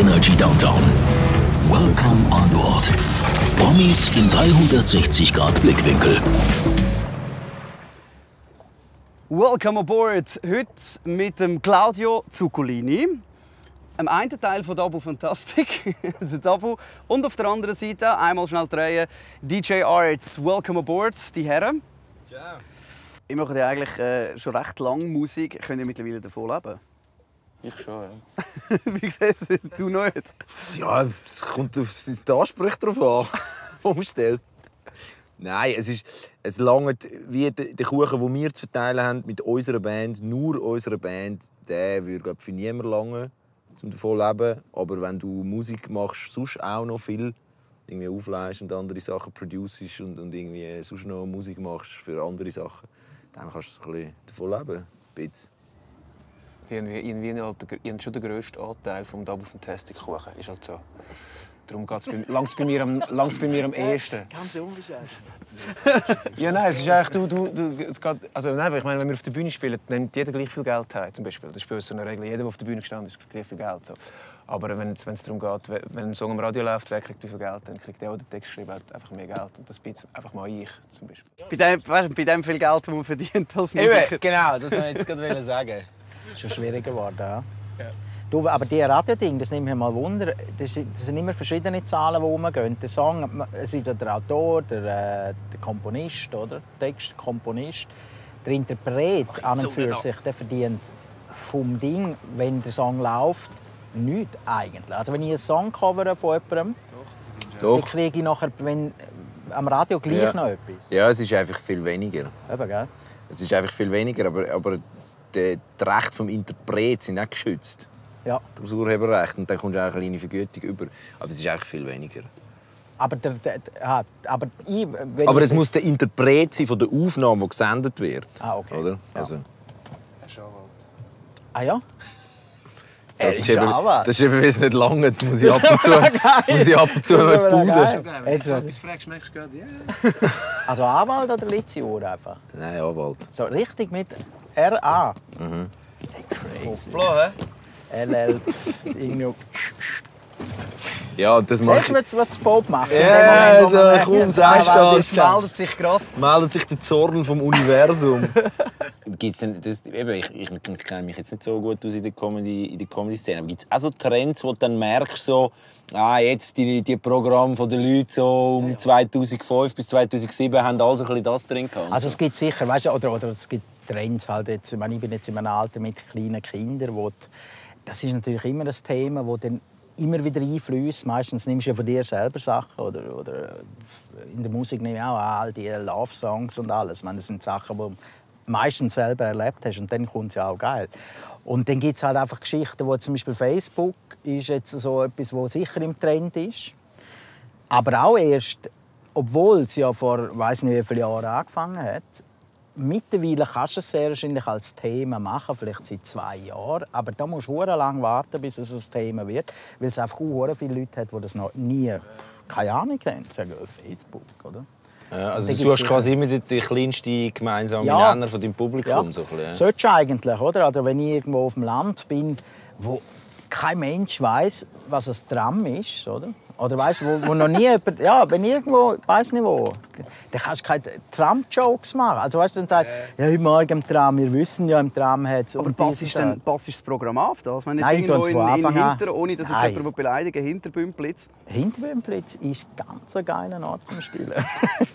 Energy Downtown. Welcome on board. Promis in 360 Grad Blickwinkel. Welcome aboard. Heute mit dem Claudio Zuccolini. Am einen Teil von Dabu Fantastic, der Dabu. Und auf der anderen Seite, einmal schnell drehen, DJ Arts. Welcome aboard, die Herren. Ciao. Ich mache ja eigentlich äh, schon recht lange Musik. Könnt ihr mittlerweile davon leben? Ich schon, ja. Wie siehst du du nicht? Ja, es kommt auf den Ansprüche drauf an, den man stellt. Nein, es ist es langt wie der Kuchen, den wir zu verteilen haben mit unserer Band, nur unserer Band, der würde glaub, für niemand lange um davon zu leben. Aber wenn du Musik machst, sonst auch noch viel, irgendwie aufleihst und andere Sachen producest und, und irgendwie sonst noch Musik machst für andere Sachen, dann kannst du so ein bisschen davon leben. Ein bisschen. Irgendwie, irgendwie halt der, irgendwie schon der grösste Anteil vom Double Fantastic Kuchen. Ist halt so. Darum geht's bei, langt's bei mir am, langt's bei mir am ehesten. Ganz unbeschäftigt. Ja, nein, es ist eigentlich, du, du, du, es geht, also nein, ich meine, wenn wir auf der Bühne spielen, nimmt jeder gleich viel Geld heim, zum Beispiel. Das ist bei uns so eine Regel. Jeder, der auf der Bühne gestanden ist, kriegt gleich viel Geld. So. Aber wenn es, darum geht, wenn ein Song am Radio läuft, wer kriegt wie viel Geld, dann kriegt der, der den Text geschrieben hat, einfach mehr Geld. Und das bin einfach mal ich, zum Beispiel. Bei dem, weißt, du, bei dem viel Geld, das man verdient als Musiker. genau, das wollte ich jetzt gerade sagen. Ist schon schwieriger geworden. Ja. Du, aber die Radioding, das nimmt mich mal Wunder. Das, sind- das sind immer verschiedene Zahlen, die rumgehen. Der Song, es ist ja der Autor, der, äh, der Komponist, oder? Text, Komponist. Der Interpret an und für sich, der verdient vom Ding, wenn der Song läuft, nichts eigentlich. Also wenn ich einen Song covere von jemandem, dann Doch. kriege ich nachher wenn, äh, am Radio gleich Ja. noch etwas. Ja, es ist einfach viel weniger. Eben, gell? Es ist einfach viel weniger, aber, aber die, die Rechte vom Interpret sind auch geschützt. Ja. Das Urheberrecht. Und dann kommst du auch eine kleine Vergütung über. Aber es ist eigentlich viel weniger. Aber, der, der, ah, aber, ich, wenn Aber es muss der Interpret sein von der Aufnahme, die gesendet wird. Ah, okay. Oder? Ja. Also, Ah ja? das, ist eben, das ist eben, weil es nicht lange muss ich ab und zu, muss ich ab und zu ist pausen. Jetzt so- etwas fragst, merkst du gerade, ja. Also Anwalt oder Litziur einfach? Nein, Anwalt. So richtig mit RA. Mhm. Hey, crazy. Hoppla, hä? LL. irgendwie. Ja, und das Siehst du macht, jetzt, was das Bob macht? Ja, also, dass sagst er das. meldet sich gerade. meldet sich der Zorn vom Universum. Gibt's denn, das, eben, ich, ich, ich kenne mich jetzt nicht so gut aus in der Comedy, Comedy-Szene. Aber gibt es auch so Trends, wo du dann merkst, so, ah, jetzt die, die Programme der Leute so um 2005 bis 2007 haben alle so ein bisschen das drin gehabt? Also es gibt sicher, weißt du, oder, oder es gibt Trends halt jetzt. Ich, meine, ich bin jetzt in einem Alter mit kleinen Kindern, wo die, das ist natürlich immer ein Thema, wo dann immer wieder einfließt. Meistens nimmst du ja von dir selber Sachen oder, oder in der Musik nehme ich auch all die Love Songs und alles. Meine, das sind Sachen, die du meistens selber erlebt hast und dann kommt es ja auch geil. Und dann gibt es halt einfach Geschichten, wo zum Beispiel Facebook ist jetzt so etwas, wo sicher im Trend ist. Aber auch erst, obwohl es ja vor weiß nicht wie vielen Jahren angefangen hat, mittlerweile kannst du es sehr wahrscheinlich als Thema machen, vielleicht seit zwei Jahren. Aber da musst du hure lang warten, bis es ein Thema wird, weil es einfach hure viele Leute hat, die das noch nie, keine Ahnung haben. Sagen wir Facebook, oder? ja, also da du gibt's hast ja- quasi immer den, den kleinsten gemeinsamen Ja. Nenner von deinem Publikum. So ein bisschen, ja. Solltest du eigentlich, oder? Oder wenn ich irgendwo auf dem Land bin, wo kein Mensch weiß, was ein Tram ist, oder? Oder weißt, wo, wo noch nie jemand, ja, wenn irgendwo, weiß nicht wo, dann kannst du keine Tram-Jokes machen. Also weißt du, dann sagst ja, heute Morgen im Tram, wir wissen ja, im Tram hat es... Aber passt ist das Programm auf das? Wenn jetzt Nein, ich irgendwo in, in an. Hinter, ohne dass jetzt jemand beleidigen Hinterbümplitz. Hinterbümplitz ist ganz ein geiler Ort zum Spielen.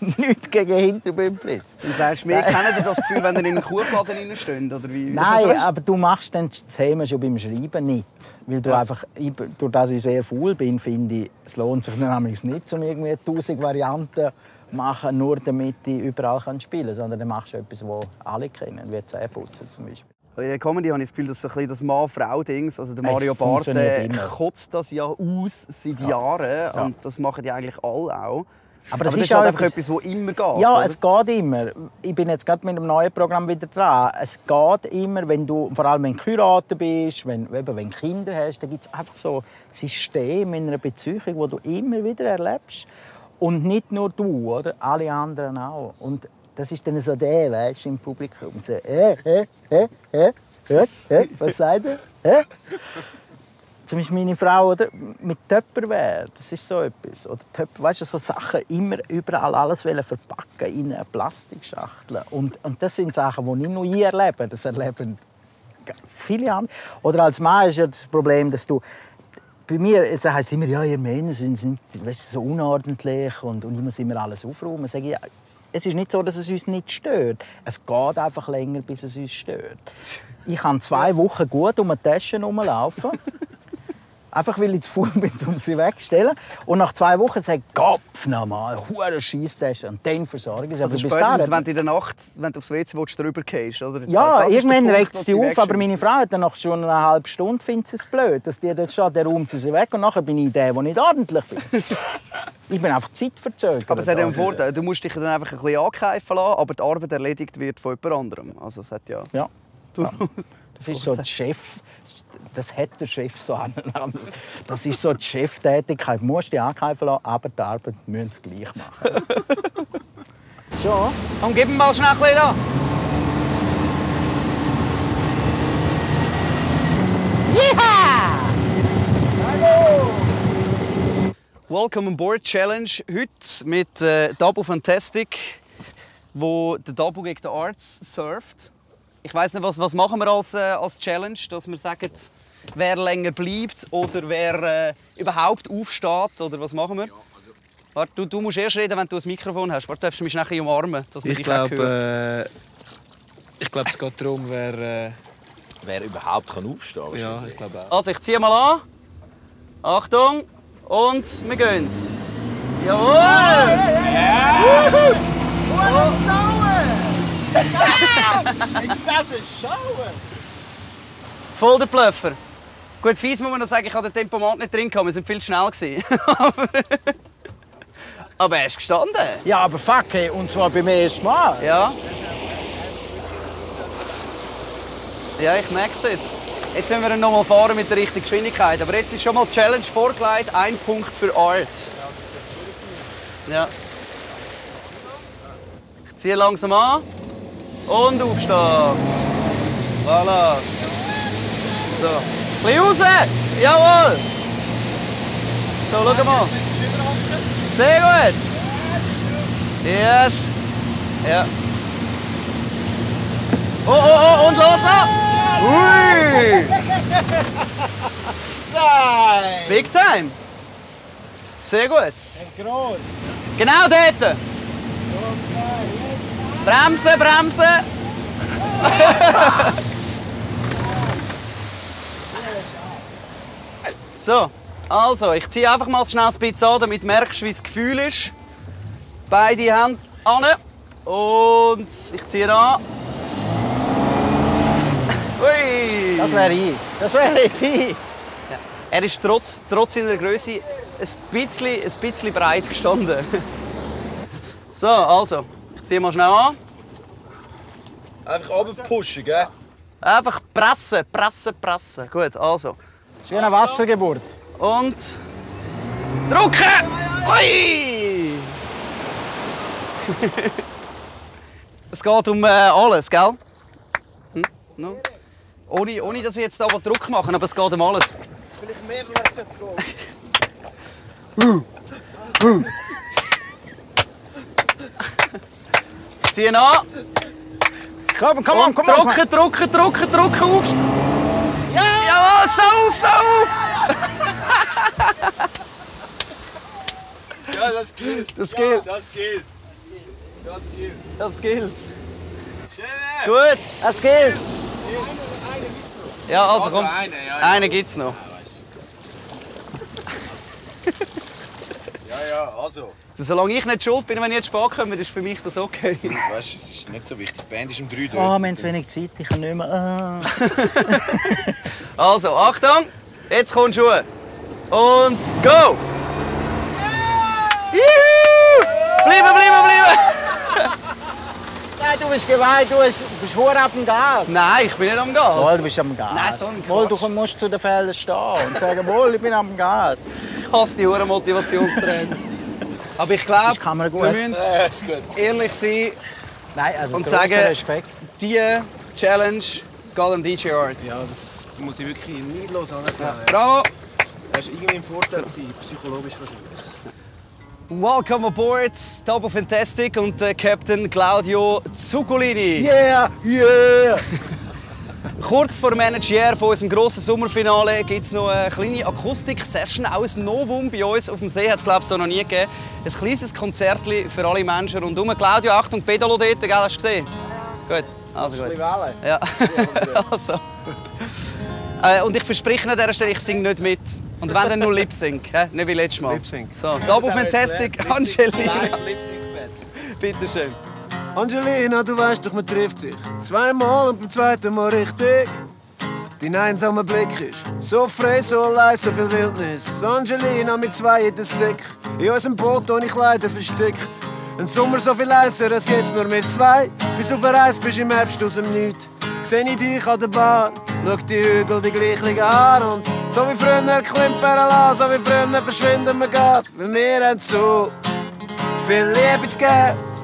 Nichts gegen Hinterbümplitz. Dann sagst du, wir kennen das Gefühl, wenn ihr in einen Kuhfladen reinsteht, oder wie? Nein, Also, du, aber du machst dann das Thema schon beim Schreiben nicht. Weil du einfach, ich, durch das ich sehr faul bin, finde ich, es lohnt sich dann manchmal nicht, um irgendwie tausend Varianten zu machen, nur damit ich überall kann spielen kann. Sondern dann machst du etwas, das alle kennen, wie Zähneputzen zum Beispiel. In der Comedy habe ich das Gefühl, dass so ein bisschen das Mann-Frau-Dings, also der Mario Barth, kotzt das ja aus seit Jahren und das machen die eigentlich alle auch. Aber das das ist ist halt einfach etwas- etwas, das immer geht. Ja, oder? es geht immer. Ich bin jetzt gerade mit einem neuen Programm wieder dran. Es geht immer, wenn du, vor allem wenn du geheiratet bist, wenn, eben, wenn du Kinder hast, dann gibt es einfach so Systeme in einer Beziehung, wo du immer wieder erlebst. Und nicht nur du, oder? Alle anderen auch. Und das ist dann so der, weißt du, im Publikum. So, äh, äh, äh, äh, äh, äh, was sagt er? Äh? Zum Beispiel meine Frau oder, mit Tupperware, das ist so etwas. Oder Tupper, weißt du, so Sachen immer überall alles verpacken in eine Plastikschachtel. Und, und das sind Sachen, die nicht nur ich erlebe, das erleben viele andere. Oder als Mann ist ja das Problem, dass du bei mir es heisst immer, ja, ihr Männer sind, sind weißt, so unordentlich und, und ich muss immer alles aufräumen. Sage ich, ja, es ist nicht so, dass es uns nicht stört. Es geht einfach länger, bis es uns stört. Ich kann zwei Wochen gut um eine Tasche herumlaufen. Einfach weil ich zu faul bin, um sie wegzustellen. Und nach zwei Wochen ich, Kopf nochmal, hure Scheisstasche. Und dann versorge ich sie. Also Aber spätestens, wenn du in der Nacht, wenn du aufs WC willst, drüber gehst, oder? ja, Das irgendwann regt es sie auf, aber meine Frau hat dann nach schon eine halbe Stunde findet sie es blöd, dass die dort steht, der räumt sie weg und nachher bin ich der, der nicht ordentlich bin. ich bin einfach zeitverzögert. Aber es hat ja einen Vorteil. Du musst dich dann einfach ein bisschen ankeifen lassen, aber die Arbeit erledigt wird von jemand anderem. Also es hat ja... Ja. ja. Das ist so der Chef. Das hat der Chef so aneinander. Das ist so die Cheftätigkeit. Du musst dich ankeifen lassen, aber die Arbeit müssen sie gleich machen. Schon? Komm, gib ihm mal schnell ein bisschen da. Welcome on Board Challenge. Heute mit äh, Dabu Fantastic, wo der Dabu gegen den Arts surft. Ich weiß nicht, was, was machen wir als, äh, als Challenge, dass wir sagen, wer länger bleibt oder wer äh, überhaupt aufsteht oder was machen wir? Warte, du, du musst erst reden, wenn du ein Mikrofon hast. Warte, darfst du mich nachher umarmen, dass man Ich dich hört. glaube, äh, ich glaube, es geht darum, wer. Äh, Wer überhaupt kann aufstehen kann. ja, ich glaube auch. Also, ich ziehe mal an. Achtung. Und wir gehen. Jawohl! Voll der Bluffer. Gut, fies muss man noch sagen, ich hatte den Tempomat nicht drin, gehabt, wir sind viel zu schnell. gewesen. Aber- er ist gestanden. Ja, aber fuck, hey, und zwar beim ersten Mal. Ja. Ja, ich merke es jetzt. Jetzt müssen wir noch mal fahren mit der richtigen Geschwindigkeit. Aber jetzt ist schon mal die Challenge vorgelegt. Ein Punkt für Arts. Ja. Ich ziehe langsam an. Und aufstehen. Voilà. So. Ein bisschen raus. Jawohl. So, schau mal. Sehr gut. Yes. Ja. Oh, oh, oh, und loslassen! Ui! Nein! Big time! Sehr gut. Gross. Genau dort! Bremsen, bremsen! so, also, ich ziehe einfach mal schnell das bisschen an, damit du merkst, wie das Gefühl ist. Beide Hände an. Und ich ziehe an. Ui! Das wäre ich. Das wäre jetzt ich. Er ist trotz, trotz seiner Größe ein bisschen, ein bisschen breit gestanden. So, also, ich ziehe mal schnell an. Einfach runterpushen, gell? Einfach pressen, pressen, pressen. Gut, also. Das ist wie eine Wassergeburt. Und drücken! Ui! es geht um äh, alles, gell? Hm? No? Ohne, ohne, dass ich jetzt da Druck machen aber es geht um alles. Ich ziehe an. Komm, komm, Und komm, komm. drücken, drücken, drücken, drücken, auf. Ja! Jawohl, steh auf, steh auf! Ja, das gilt. Das gilt, Das gilt. Das gilt. das gilt. Schön. Gut. Es gilt. Ja, also komm. eine, ja. Einen gibt's noch. Ja, ja, also. Solange ich nicht schuld bin, wenn ich jetzt spät komme, ist für mich das okay. Weißt du, es ist nicht so wichtig. Die Band ist um 3 Oh, wir haben zu wenig Zeit. Ich kann nicht mehr. Ah. Also, Achtung, jetzt kommt Schuhe. Und go! Juhu! Bleiben, bleiben, bleiben! Nein, du bist gemein. Du bist, du bist hure ab dem Gas. Nein, ich bin nicht am Wohl, Gas. du bist am Gas. Nein, so ein Wohl, du musst zu den Feldern stehen und sagen, wohl, ich bin am Gas. Hasse die Huren Motivationstraining. Aber ich glaube, gut. wir müssen Ja, ist gut. ehrlich sein, Nein, also Und sagen- Respekt. die Challenge geht an DJ Arts. Ja, das muss ich wirklich neidlos anerkennen. Bravo! Das war irgendwie ein Vorteil, psychologisch wahrscheinlich. Welcome aboard, Double Fantastic und äh, Captain Claudio Zuccolini. Yeah, yeah! Kurz vor dem Manager von unserem grossen Sommerfinale gibt es noch eine kleine Akustik-Session, auch ein Novum bei uns auf dem See, hat es glaube ich so noch nie gegeben. Ein kleines Konzert für alle Menschen rundherum. Claudio, Achtung, Pedalo dort, gell, hast du gesehen? Gut, also gut. Ja, also. Äh, und ich verspreche an dieser Stelle, ich singe nicht mit. Und wenn dann nur Lip Sync, hä? nicht wie letztes Mal. Lip Sync. So, Double Fantastic, Angelina. Bitte schön. Angelina, du weißt doch, man trifft sich zweimal und beim zweiten Mal richtig. Dein einsamer Blick ist so frei, so allein, so viel Wildnis. Angelina mit zwei in der Säck, in unserem Boot ohne Kleider versteckt. Ein Sommer so viel heißer als jetzt nur mit zwei. Bis du verreist bist im Herbst aus dem Nichts. Seh ich dich an der Bar, schau die Hügel, die gleichen Haare und so wie früher klimpern lassen, so wie früher verschwinden wir grad. Weil wir haben so viel Liebe zu geben.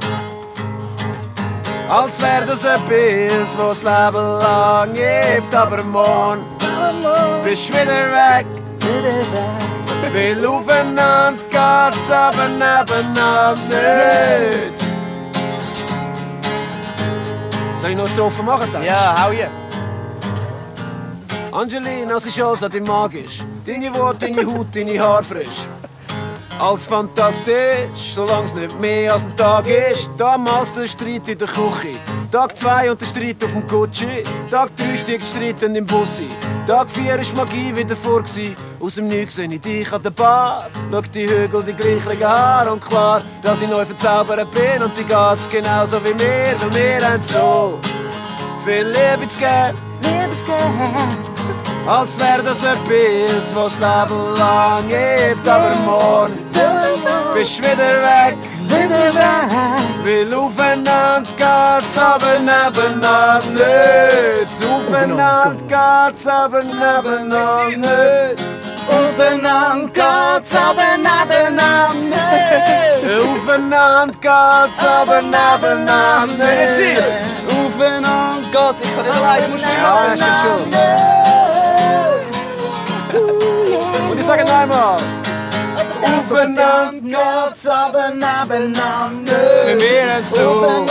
Als wär das etwas, was das Leben lang gibt, aber morgen bist du wieder weg. Weil aufeinander geht's, aber nebeneinander nicht. Soll ich noch Strophen machen? denkst? Ja, hau hier. Angelina, es ist alles an dir magisch. Deine Worte, deine Haut, deine Haare frisch. Alles fantastisch, solange es nicht mehr als ein Tag ist. Damals der Streit in der Küche. Tag 2 und der Streit auf dem Gucci. Tag 3 stieg streiten im Bussi. Tag 4 ist Magie wieder vor. Gewesen. Aus dem Nichts seh ich dich an der Bar. Schau die Hügel, die gleichen Haare. Und klar, dass ich neu verzaubert bin. Und die geht's genauso wie mir. Weil wir haben so viel Liebe zu geben. Liebe zu geben. Als wär das etwas, was lang gibt. Aber morgen bist du wieder weg. Wieder weg. Weil aufeinander geht's, aber nebeneinander nicht. Aufeinander geht's, aber nebeneinander nicht. Aufeinander geht's, aber nebeneinander nicht. Aufeinander geht's, aber nebeneinander nicht. Aufeinander geht's. Ich kann nicht allein, du musst mich Ja, das stimmt schon. Und ich sage einmal. Aufeinander geht's, aber nebeneinander. Wenn wir haben so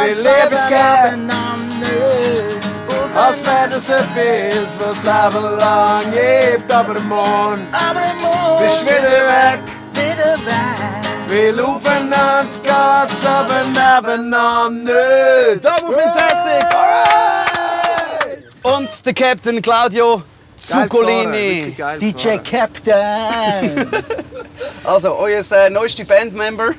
viel Lebensgeben. Als wär das etwas, was Leben lang gibt. Aber morgen bist du wieder weg. Weil aufeinander geht's, aber nebeneinander. Double Fantastic! Und der Captain Claudio Zuccolini. DJ Captain! Also, euer äh, neuester Bandmember.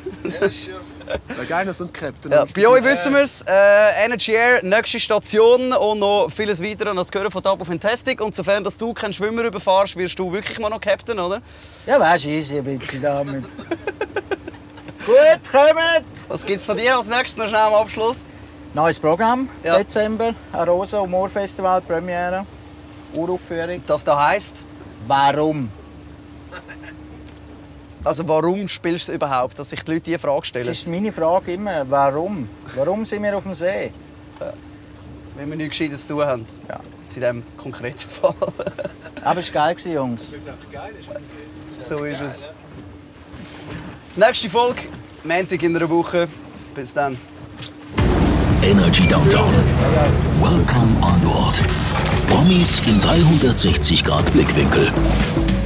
Geil, so ein Captain. Ja, bei euch wissen wir es. Äh, Energy Air, nächste Station und noch vieles weiter noch zu hören von Double Fantastic. Und sofern dass du keinen Schwimmer überfahrst, wirst du wirklich mal noch Captain, oder? Ja, weißt du, easy ein bisschen da mit. Gut, kommt! Was gibt's von dir als nächstes noch schnell am Abschluss? Neues Programm, Ja. Dezember, Arosa Humor Festival, Premiere, Uraufführung. Das da heisst, Warum? also warum spielst du überhaupt? Dass sich die Leute diese Frage stellen. Das ist meine Frage immer. Warum? Warum sind wir auf dem See? Wenn wir nichts Gescheites zu tun haben. Ja. Jetzt in diesem konkreten Fall. Aber es war geil, Jungs. so ist es. Nächste Folge, Montag in einer Woche. Bis dann. Energy Downtown. Welcome on board. Promis in 360 Grad Blickwinkel.